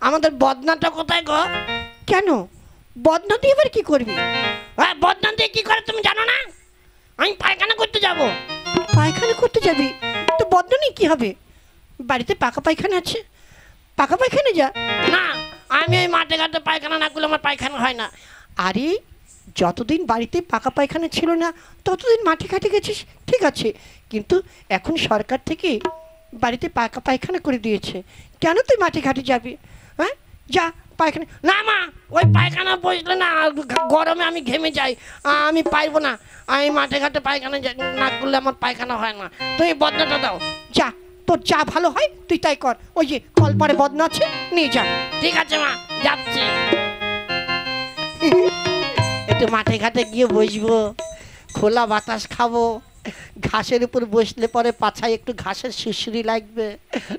আমাদের বদনাটা কোথায় গো? কেন? বদনা দিয়ে এবার কি করবি? হ্যাঁ বদনা দিয়ে কি করে তুমি জানো না? আমি পায়খানা করতে যাব। পায়খানা করতে যাবি? তো বদনা নিয়ে কি হবে? বাড়িতে পাকা পায়খানা আছে? পাকা পায়খানা যা। না আমি ওই মাঠে ঘাটে পায়খানা না করলে আমার পায়খানা হয় না। আরে যতদিন বাড়িতে পাকা পায়খানা ছিল না ততদিন মাঠে ঘাটে গেছিস ঠিক আছে। কিন্তু এখন সরকার থেকে বাড়িতে পাকা পায়খানা করে দিয়েছে। কেন তুই মাঠে ঘাটে যাবি? হ্যাঁ? যা পায়খানা না মা ওই পায়খানা বসলে না গরমে আমি ঘেমে যাই। আমি পাইবো না। আমি মাঠে ঘাটে পায়খানা না করলে আমার পায়খানা হয় না। তুমি বদনাটা দাও। যা তোর যা ভালো হয় তুই তাই কর। ওই যে কলপারে বদনা আছে নিয়ে যা। ঠিক আছে মা যাচ্ছি। একটু মাঠে ঘাটে গিয়ে বসবো খোলা বাতাস খাব। ঘাসের উপর বসলে পরে পাছায় একটু ঘাসের সুসুরি লাগবে।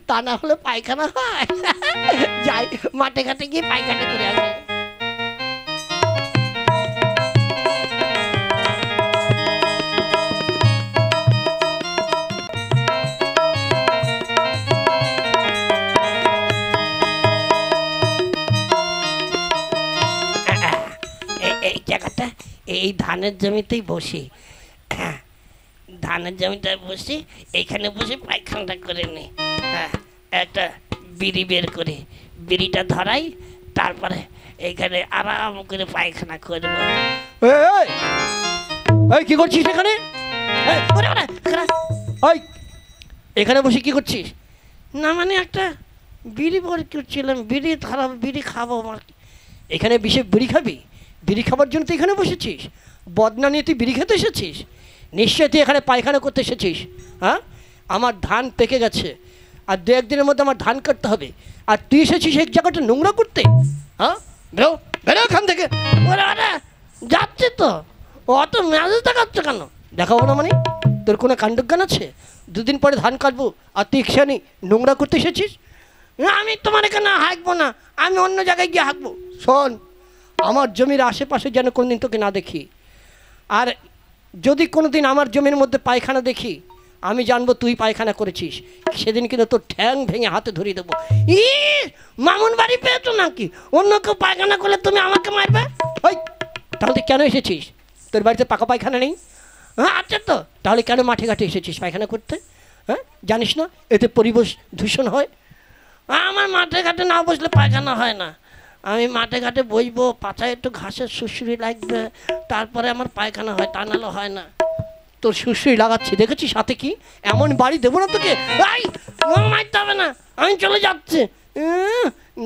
তা না হলে পায়খানা হয়। যাই, মাঠে ঘাটে গিয়ে পায়খানা করে আসবে এই জায়গাটা, এই ধানের জমিতেই বসি। ধানের জমিটায় বসি এইখানে বসে পায়খানাটা করে নি। হ্যাঁ, একটা বিড়ি বের করে। বিড়িটা ধরাই তারপরে এইখানে আরাম করে পায়খানা করব। এই, কি করছিস এখানে? ওরে, এখানে বসে কি করছিস? না মানে একটা বিড়ি বের করছিলাম বিড়ি ধরা বিড়ি খাব আমার। এখানে বিশেষ বিড়ি খাবি? বিড়ি খাবার জন্য তুই এখানে বসেছিস? বদনা নিয়ে তুই বিড়ি খেতে এসেছিস? নিশ্চয়ই তুই এখানে পায়খানা করতে এসেছিস হ্যাঁ? আমার ধান পেকে গেছে, আর দু একদিনের মধ্যে আমার ধান কাটতে হবে। আর তুই এসেছিস এক জায়গাটা নোংরা করতে হ্যাঁ? বেরো বেরো এখান থেকে। ওরে যাচ্ছে তো। অত মেজাজ দেখাচ্ছে কেন? দেখাবো না মানে? তোর কোনো কাণ্ডজ্ঞান আছে? দুদিন পরে ধান কাটবো, আর তুই এখানে নোংরা করতে এসেছিস? আমি তোমার এখানে হাঁকবো না, আমি অন্য জায়গায় গিয়ে হাঁকবো। শোন, আমার জমির আশেপাশে যেন কোনোদিন তোকে না দেখি। আর যদি কোনোদিন আমার জমির মধ্যে পায়খানা দেখি, আমি জানব তুই পায়খানা করেছিস। সেদিন কিন্তু তোর ঠ্যাং ভেঙে হাতে ধরিয়ে দেবো। ই, মামুন বাড়ি পেয়েছ নাকি? অন্য কেউ পায়খানা করলে তুমি আমাকে মারবে? ওই, তাহলে কেন এসেছিস? তোর বাড়িতে পাকা পায়খানা নেই? হ্যাঁ আচ্ছা তো। তাহলে কেন মাঠে ঘাটে এসেছিস পায়খানা করতে? হ্যাঁ জানিস না? এতে পরিবেশ দূষণ হয়। আমার মাঠে ঘাটে না বসলে পায়খানা হয় না। আমি মাঠে ঘাটে বসবো, পাছায় একটু ঘাসের শুশুরি লাগবে, তারপরে আমার পায়খানা হয় তা নাহলে হয় না। তোর শুশুই লাগাচ্ছি দেখেছি সাথে কি? এমন বাড়ি দেবো না তোকে। মারতে হবে না, আমি চলে যাচ্ছি।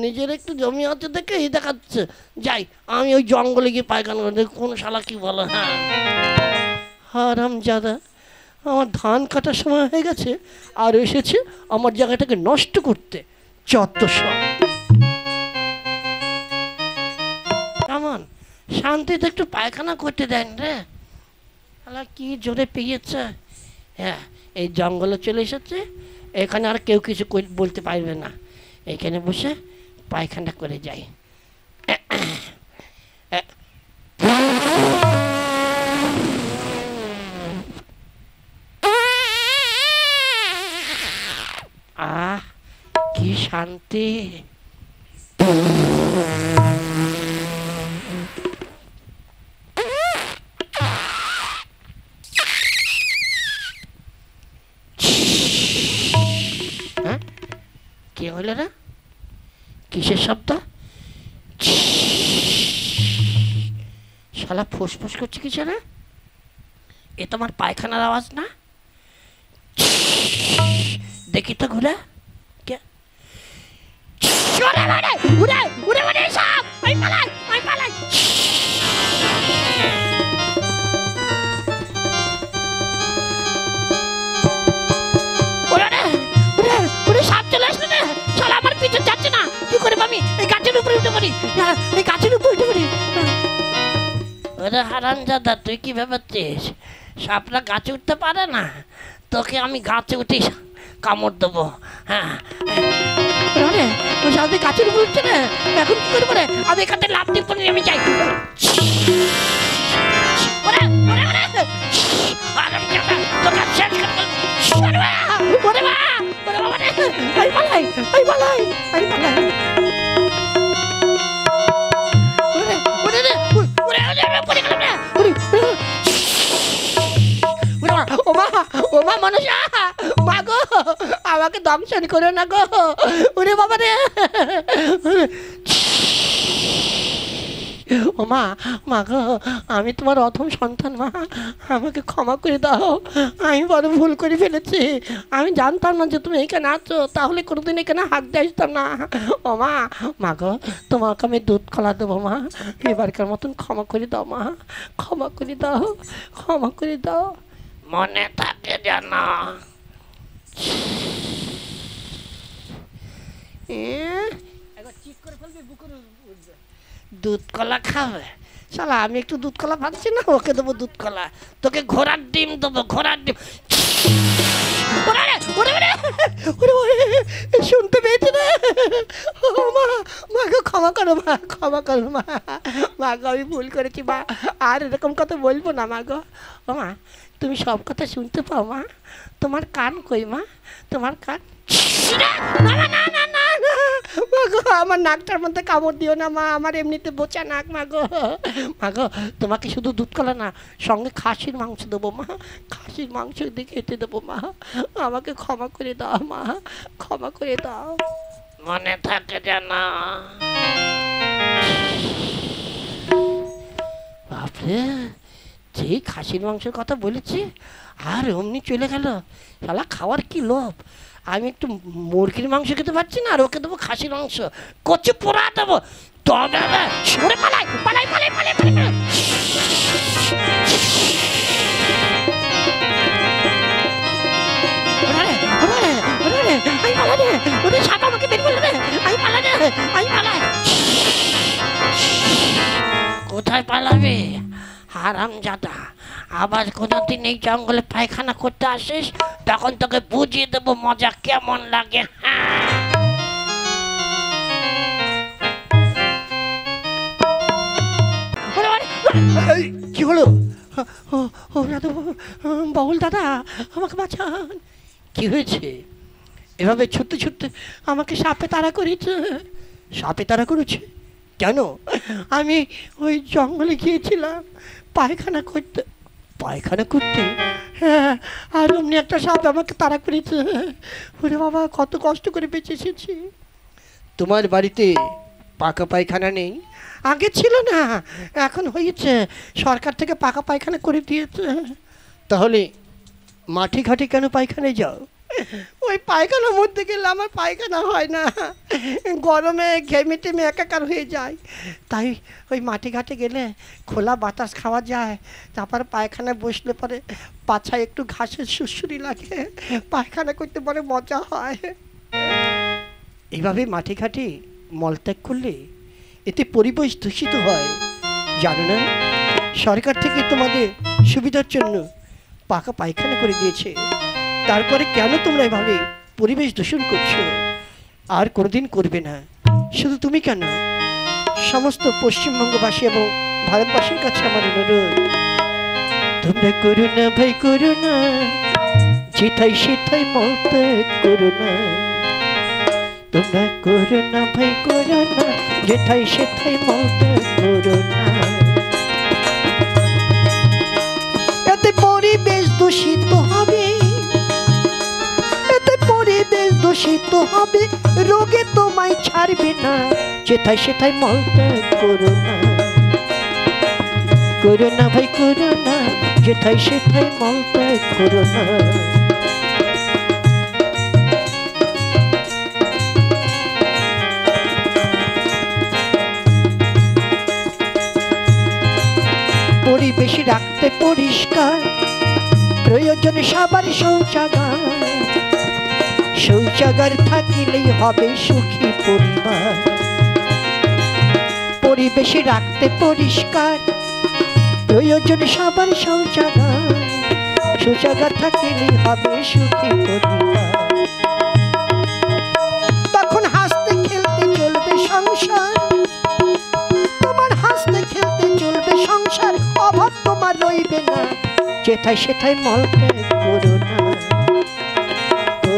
নিজের একটু জমি আছে দেখে এই দেখাচ্ছে। যাই, আমি ওই জঙ্গলে গিয়ে পায়খানা করে কোন শালা কি বলো হ্যাঁ। হারাম জাদা, আমার ধান কাটার সময় হয়ে গেছে, আর এসেছে আমার জায়গাটাকে নষ্ট করতে। যত সব। শান্তিতে একটু পায়খানা করতে দেন রে। আলা কি জোরে পেয়েছে। হ্যাঁ এই জঙ্গলে চলে এসেছে। এখানে আর কেউ কিছু বলতে পারবে না। এখানে বসে পায়খানা করে যাই। আহ, কি শান্তি। শালা ফুসফুস করছে কি না এ তোমার পায়খানার আওয়াজ না? দেখি তো ঘুরে। কে? হারান দাদা তুই কি ভেবেছিস? সাপরা গাছে উঠতে পারে না? তোকে আমি গাছে উঠি কামড় দেবো। হ্যাঁ। সাথে গাছের উপর উঠছে না? এখন কি করব রে? আমি এখানে লাভ দিব আমি যাই। আমাকে দংশন করো না গো। ওরে বাবা রে। ও মা মা গো, আমি তোমার অথম সন্তান, মা। আমাকে ক্ষমা করে দাও। আমি বড় ভুল করে ফেলেছি। আমি জানতাম না যে তুমি এখানে আছো। তাহলে কোনোদিন এখানে হাত দিয়ে আসতাম না। ও মা মা গো, তোমাকে আমি দুধ কলা দেবো, মা। এবারকার মতন ক্ষমা করে দাও, মা। ক্ষমা করে দাও, ক্ষমা করে দাও। মনে থাকে এ দুধ কলা খাবে? শালা আমি একটু দুধ কলা ভাবছি না? ওকে দেবো দুধ কলা তোকে ঘোড়ার ডিম দেবো ঘোড়ার ডিম। শুনতে পেয়েছি না? মা মাকে ক্ষমা করো মা ক্ষমা করো মা। মা গো আমি ভুল করেছি মা। আর এরকম কথা বলব না মা গো। মা তুমি সব কথা শুনতে পাও মা। তোমার কান কই মা? তোমার কান না না না আমার নাকটার মধ্যে কামড় দিও না, মা, আমার এমনিতে বোচা নাক মা গো মা গো তোমাকে শুধু দুধ কলা না, সঙ্গে খাসির মাংস দেবো, মা। খাসির মাংস দিয়ে খেতে দেবো, মা। আমাকে ক্ষমা করে দাও, মা। ক্ষমা করে দাও। মনে থাকে যেন। বাপরে। যেই খাসির মাংসের কথা বলেছি, আর অমনি চলে গেল। শালা, খাওয়ার কি লোভ? আমি একটু মুরগির মাংস খেতে পারছি না, আর ওকে দেবো খাসির মাংস। কচু পোড়া দেবো। পালাই পালাই পালাই। কোথায় পালাবি? হারাম জাদা। আবার কোনোদিন এই জঙ্গলে পায়খানা করতে আসিস তখন তোকে বুঝিয়ে দেবো মজা কেমন লাগে। কি হলো? ও ও দাদু বাবুল দাদা আমাকে বাঁচান। কি হয়েছে? এভাবে ছুটতে ছুটতে আমাকে সাপে তাড়া করেছে। সাপে তাড়া করেছে? কেন? আমি ওই জঙ্গলে গিয়েছিলাম। পায়খানা করতে পায়খানা করতে? হ্যাঁ আর অমনি একটা সাপ আমাকে তাড়া করেছে। ওরে বাবা, কত কষ্ট করে বেঁচে এসেছি। তোমার বাড়িতে পাকা পায়খানা নেই? আগে ছিল না, এখন হয়েছে। সরকার থেকে পাকা পায়খানা করে দিয়েছে। তাহলে মাঠে ঘাটে কেন পায়খানায় যাও? ওই পায়খানার মধ্যে গেলে আমার পায়খানা হয় না। গরমে ঘেমে টেমে একাকার হয়ে যায়। তাই ওই মাঠে ঘাটে গেলে খোলা বাতাস খাওয়া যায়। তারপর পায়খানায় বসলে পরে পাছায় একটু ঘাসের সুসুরি লাগে। পায়খানা করতে পরে মজা হয়। এইভাবে মাঠে ঘাটে মলত্যাগ করলে এতে পরিবেশ দূষিত হয়। জানো না? সরকার থেকে তোমাদের সুবিধার জন্য পাকা পায়খানা করে দিয়েছে। তারপরে কেন তোমরা এভাবে পরিবেশ দূষণ করছ? আর কোনোদিন করবে না। শুধু তুমি কেন? সমস্ত পশ্চিমবঙ্গবাসী এবং ভারতবাসীর কাছে আমার অনুরোধ। তোমরা করো না ভাই, করো না। যেথায় সেথায় মলত্যাগ করো না। তোমরা করো না ভাই, করো না। যেথায় সেথায় মলত্যাগ করো না। এতে পরিবেশ দূষিত হবে। দূষিত হবে, রোগে তোমায় ছাড়বে না। যেথায় সেথায় মলত্যাগ করো না। করো না ভাই, করো না, যেথায় সেথায় মলত্যাগ করো না। পরিবেশ রাখতে পরিষ্কার, প্রয়োজনে সবার শৌচাগার। শৌচাগার থাকিলেই হবে সুখী পরিবার। পরিবেশে রাখতে পরিষ্কার, প্রয়োজনে সবার শৌচাগার। শৌচাগার থাকিলেই হবে সুখী পরিবার। তখন হাসতে খেলতে চলবে সংসার। তোমার হাসতে খেলতে চলবে সংসার, অভাব তোমার রইবে না। যেথায় সেথায় মলত্যাগ করো না।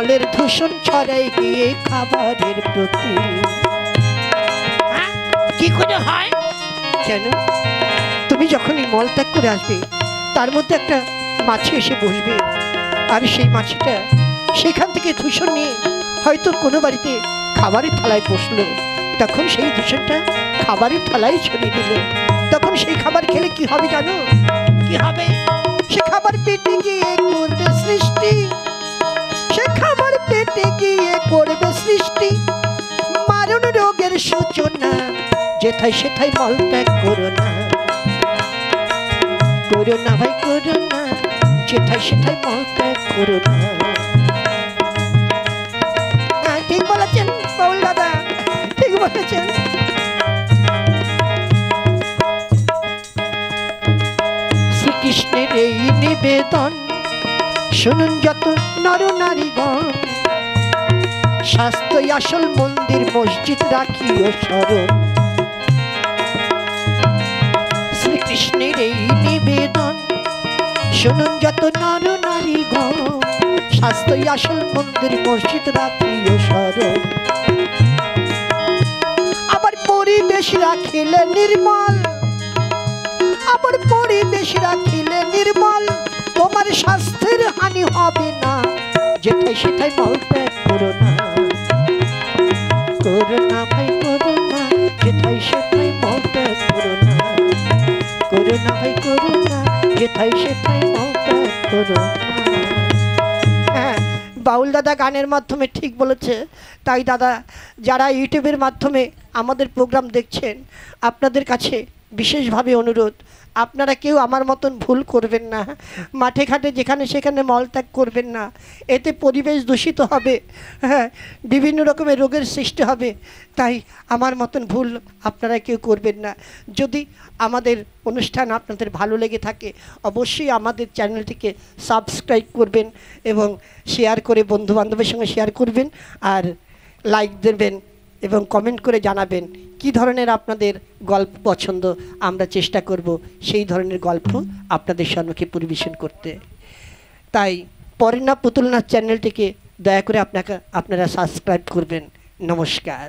মলের দূষণ ছড়াই গিয়ে খাবারের প্রতি। হ্যাঁ? কি করে হয়? কেন? তুমি যখন এই মল ত্যাগ করে আসবে তার মধ্যে একটা মাছি এসে বসবে। আর সেই মাছিটা সেখান থেকে দূষণ নিয়ে হয়তো কোনো বাড়িতে খাবারের থালায় বসল। তখন সেই দূষণটা খাবারের থালায় ছড়িয়ে দিল। তখন সেই খাবার খেলে কি হবে জানো? কি হবে? সে খাবার পেটে গিয়ে করবে সৃষ্টি। সে খাবার পেটে গিয়ে করবে সৃষ্টি। মারণ রোগের সূচনা যেথায় সেথায় মল ত্যাগ করো না। করো না ভাই করো না যেথায় সেথায় মল ত্যাগ করো না। হ্যাঁ, ঠিক বলেছেন দাদা ঠিক বলেছেন। শ্রীকৃষ্ণের এই নিবেদন শুনুন যত নর নারীগণ স্বাস্থ্য আসল মন্দির মসজিদ রাখিও স্মরণ শ্রীকৃষ্ণের এই নিবেদন শুনুন যত নর নারীগণ স্বাস্থ্য আসল মন্দির মসজিদ রাখিও স্মরণ আবার পরিবেশ রাখিলে নির্মল, আবার পরিবেশ রাখিলে নির্মল, তোমার স্বাস্থ্যের হানি হবে না যেটাই সেটাই মল ত্যাগ না। করো না ভাই করুণা না যেটাই সেটাই মল ত্যাগ করো না না ভাই করুণা। হ্যাঁ বাউল দাদা গানের মাধ্যমে ঠিক বলেছে। তাই দাদা, যারা ইউটিউবের মাধ্যমে আমাদের প্রোগ্রাম দেখছেন, আপনাদের কাছে বিশেষভাবে অনুরোধ, আপনারা কেউ আমার মতন ভুল করবেন না, মাঠে ঘাটে যেখানে সেখানে মলত্যাগ করবেন না, এতে পরিবেশ দূষিত হবে হ্যাঁ বিভিন্ন রকমের রোগের সৃষ্টি হবে, তাই আমার মতন ভুল আপনারা কেউ করবেন না। যদি আমাদের অনুষ্ঠান আপনাদের ভালো লেগে থাকে, অবশ্যই আমাদের চ্যানেলটিকে সাবস্ক্রাইব করবেন এবং শেয়ার করে বন্ধু বান্ধবের সঙ্গে শেয়ার করবেন, আর লাইক দেবেন। এবং কমেন্ট করে জানাবেন, কি ধরনের আপনাদের গল্প পছন্দ আমরা চেষ্টা করব সেই ধরনের গল্প আপনাদের সম্মুখে পরিবেশন করতে। তাই পরিণা পুতুলনাথ চ্যানেলটিকে দয়া করে আপনাকে, আপনারা সাবস্ক্রাইব করবেন। নমস্কার।